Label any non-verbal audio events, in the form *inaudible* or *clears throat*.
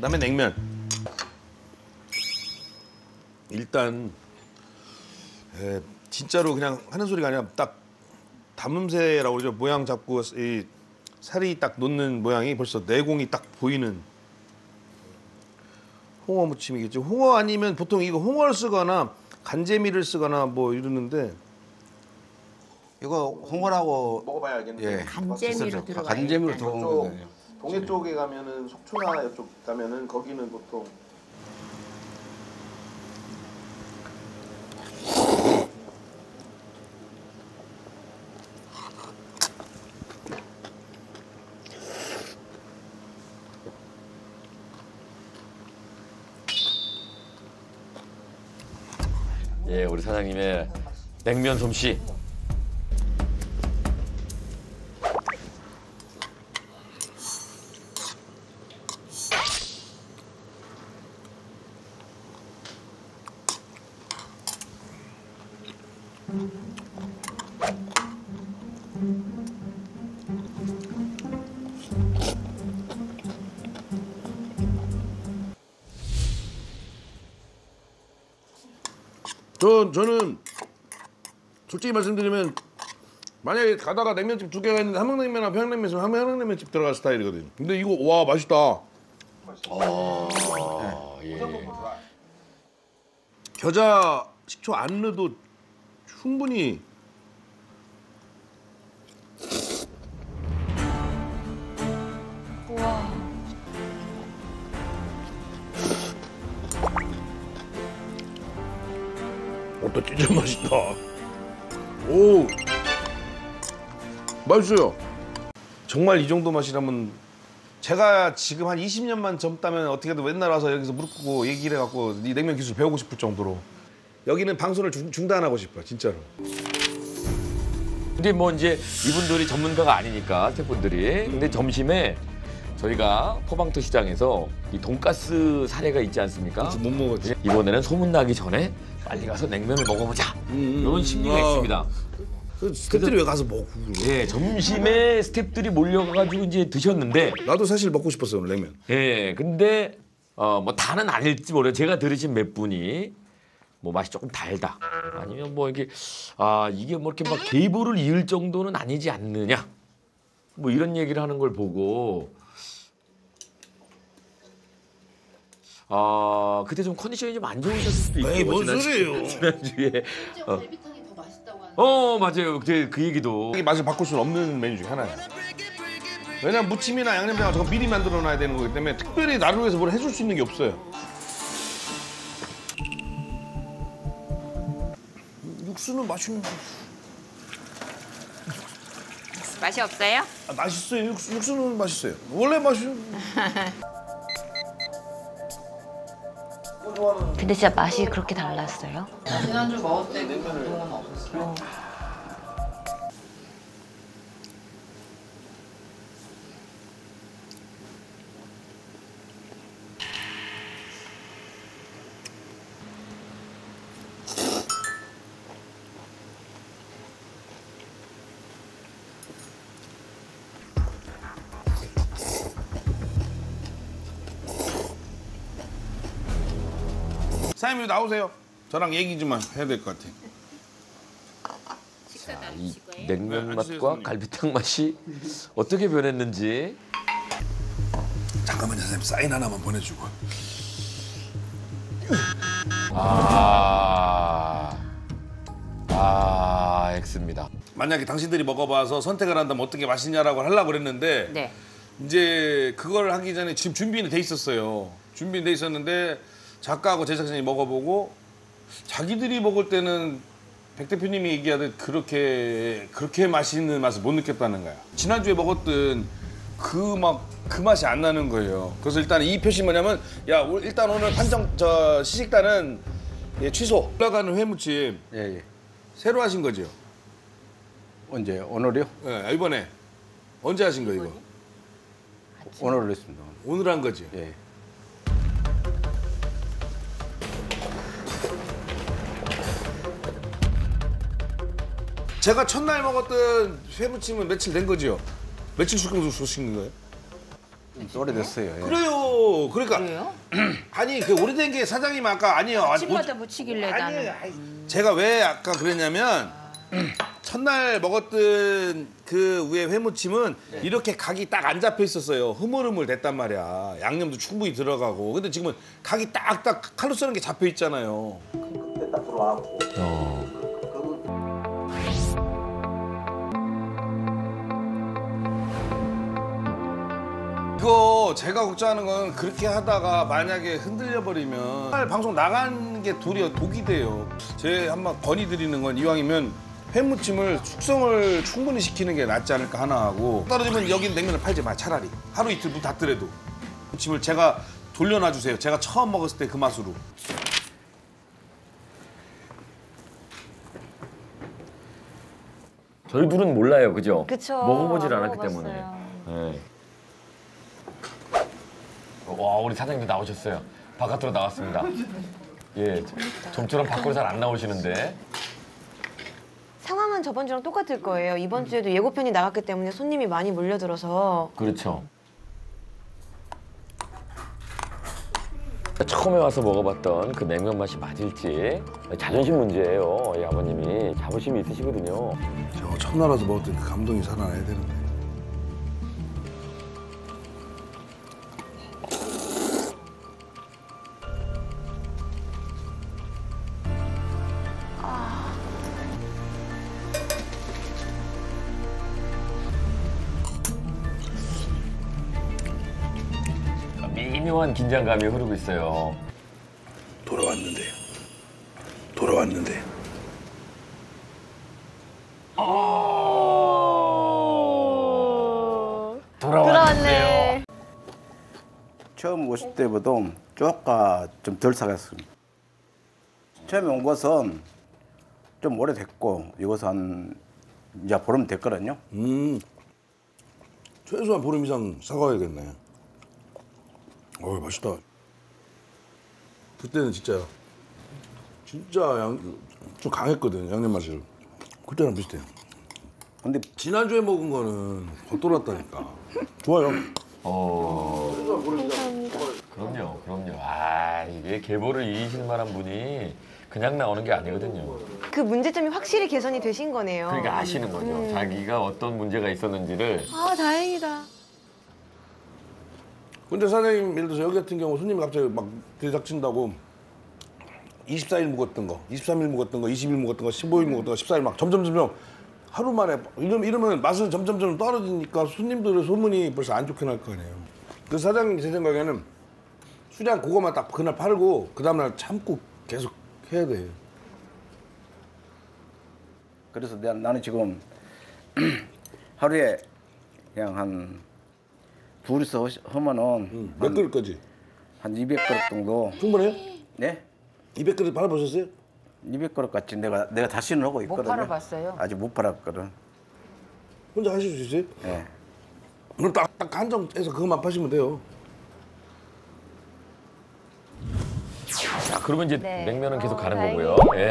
그다음에 냉면. 일단 에, 진짜로 그냥 하는 소리가 아니라 딱 담음새라고 그러죠. 모양 잡고 이 살이 딱 놓는 모양이 벌써 내공이 딱 보이는 홍어 무침이겠죠. 홍어 아니면 보통 이거 홍어를 쓰거나 간재미를 쓰거나 뭐 이러는데 이거 홍어라고 먹어봐야 알겠는데. 예. 간재미로 들어가. 간재미로 들어온 쪽 거예요. 동해 쪽에 가면은 속초나 이쪽 가면은 거기는 보통 예, 우리 사장님의 냉면 솜씨. 저 저는 솔직히 말씀드리면 만약에 가다가 냉면집 두 개가 있는데 함흥냉면이나 평양냉면 있으면 함흥냉면집 들어갈 스타일이거든요. 근데 이거 와 맛있다. 아, 예. 겨자 식초 안 넣어도 충분히 우와. 어또 진짜 맛있다. 오 맛있어요. 정말 이 정도 맛이라면 제가 지금 한 20년만 젊다면 어떻게든 맨날 와서 여기서 무릎 꿇고 얘기를 해갖고 이 냉면 기술 배우고 싶을 정도로 여기는 방송을 중, 중단하고 싶어요 진짜로. 근데 뭐 이제 이분들이 전문가가 아니니까 스태프분들이. 근데 점심에 저희가 포방토 시장에서 이 돈가스 사례가 있지 않습니까? 못 먹었지. 이번에는 소문 나기 전에 빨리 가서 냉면을 먹어보자. 이런 심리가 아. 있습니다. 그 스태프들이 왜 가서 먹고 예, 점심에 스태프들이 몰려가가지고 이제 드셨는데, 나도 사실 먹고 싶었어요 오늘 냉면. 예, 근데 어, 뭐 다는 아닐지 모르요 제가 들으신 몇 분이 뭐 맛이 조금 달다. 아니면 뭐 이게 아 이게 뭐 이렇게 막 계보를 이을 정도는 아니지 않느냐. 뭐 이런 얘기를 하는 걸 보고 아 그때 좀 컨디션이 좀 안 좋으셨을 수도 에이, 있고 뭔 지난- 소리예요. *laughs* 지난주에 하는. 어 맞아요 그때 그 얘기도 이 맛을 바꿀 수는 없는 메뉴 중에 하나야. 왜냐면 무침이나 양념장 저거 미리 만들어 놔야 되는 거기 때문에 특별히 나를 위해서 뭘 해줄 수 있는 게 없어요. 육수는 맛있는 맛이 없어요? 아, 맛있어요. 육수, 육수는 맛있어요. 원래 맛이 근데 진짜 맛이 그렇게 달랐어요? 지난주 먹을 때 그동안 없었어요. 사장님 나오세요. 저랑 얘기 좀 해야 될 것 같아. 이 냉면 네, 맛과. 갈비탕 맛이 어떻게 변했는지 잠깐만요, 선생님 사인 하나만 보내주고. 아, 아, X입니다. 만약에 당신들이 먹어봐서 선택을 한다면 어떤 게 맛있냐라고 하려고 그랬는데 네. 이제 그걸 하기 전에 지금 준비는 돼 있었어요. 준비는 돼 있었는데 작가하고 제작진이 먹어보고 자기들이 먹을 때는 백 대표님이 얘기하듯 그렇게 그렇게 맛있는 맛을 못 느꼈다는 거야. 지난주에 먹었던 그 막 그 맛이 안 나는 거예요. 그래서 일단 이 표시 뭐냐면 야 오- 일단 오늘 판정 저 시식단은 예, 취소. 올라가는 회무침 예, 예. 새로 하신 거죠? 언제 오늘이요? 예, 이번에 언제 하신 거 이거? 오늘 했습니다. 오늘 한 거지. 예. 제가 첫날 먹었던 회무침은 며칠 된 거죠? 며칠 숙성 쏘신 거예요? 좀 오래됐어요. 예. 그래요. 그러니까 그래요? *clears throat* 아니 그 오래된 게 사장님 아까 아니요. 아니, 아침마다 묻히길래 아니, 나는. 아니, 제가 왜 아까 그랬냐면 *clears throat* 첫날 먹었던 그 위에 회무침은 이렇게 각이 딱 안 잡혀 있었어요. 흐물흐물 됐단 말이야. 양념도 충분히 들어가고. 근데 지금은 각이 딱딱 칼로 쓰는 게 잡혀 있잖아요. 어. 이거 제가 걱정하는 건 그렇게 하다가 만약에 흔들려 버리면 방송 나간 게 도리어 독이 돼요. 제 한번 건의드리는 건 이왕이면 회무침을 숙성을 충분히 시키는 게 낫지 않을까 하나 하고 떨어지면 여긴 냉면을 팔지 마 차라리 하루 이틀 문 닫더라도 무침을 제가 돌려놔 주세요. 제가 처음 먹었을 때 그 맛으로. 저희 둘은 몰라요, 그죠? 그쵸. 먹어보질 안 않았기 때문에. 먹어봤어요. 네. 와, 우리 사장님도 나오셨어요. 바깥으로 나왔습니다. 예, 좀처럼 밖으로 잘 안 나오시는데. 상황은 저번 주랑 똑같을 거예요. 이번 주에도 예고편이 나갔기 때문에 손님이 많이 몰려들어서 그렇죠. 처음에 와서 먹어봤던 그 냉면 맛이 맞을지 자존심 문제예요. 이 아버님이 자부심이 있으시거든요. 저 첫날 와서 먹었던 그 감동이 살아나야 되는데. 미묘한 긴장감이 흐르고 있어요. 돌아왔는데. 돌아왔는데. 들어왔네. 처음 오실 때보다 쪼까 좀 덜 사갔습니다. 처음에 온 것은 좀 오래됐고 이것은 한 이제 보름 됐거든요. 음. 최소한 보름 이상 사가야겠네. 어우 맛있다. 그때는 진짜 진짜 양 좀 강했거든 양념 맛이. 그때랑 비슷해요. 근데 지난주에 먹은 거는 겉돌았다니까. 좋아요. 어. 그럼요, 그럼요. 아, 이게 계보를 이기실 만한 분이 그냥 나오는 게 아니거든요. 그 문제점이 확실히 개선이 되신 거네요. 그러니까 아시는 거죠. 자기가 어떤 문제가 있었는지를. 아 다행이다. 근데 사장님 예를 들어서 여기 같은 경우 손님이 갑자기 막 들이닥친다고 24일 묵었던 거, 23일 묵었던 거, 20일 묵었던 거, 15일 묵었던 거, 14일 막 점점 점점 하루 만에 이러면, 이러면 맛은 점점 점점 떨어지니까 손님들의 소문이 벌써 안 좋게 날 거 아니에요. 그 사장님 제 생각에는 수량 그거만 딱 그날 팔고 그 다음날 참고 계속 해야 돼. 그래서 내- 나는 지금 *clears throat* 하루에 그냥 한 둘이서 하면은 몇 그릇까지? 한 200그릇 정도. 충분해요? 네? 200그릇 팔아보셨어요? 200그릇까지 내가 내가 다시는 하고 있거든요. 팔아봤어요? 아직 못 팔았거든. 혼자 하실 수 있어요? 예. 그럼 딱, 딱 한정해서 그것만 파시면 돼요. 자, 그러면 이제 네. 냉면은 계속 어, 가는 다행이에요. 거고요. 예.